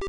you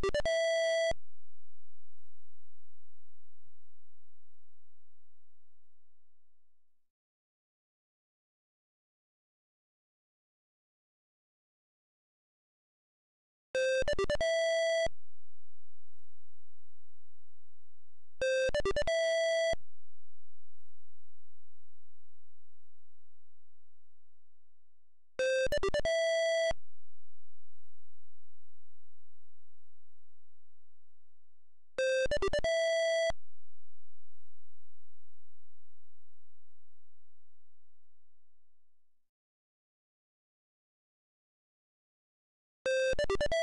you you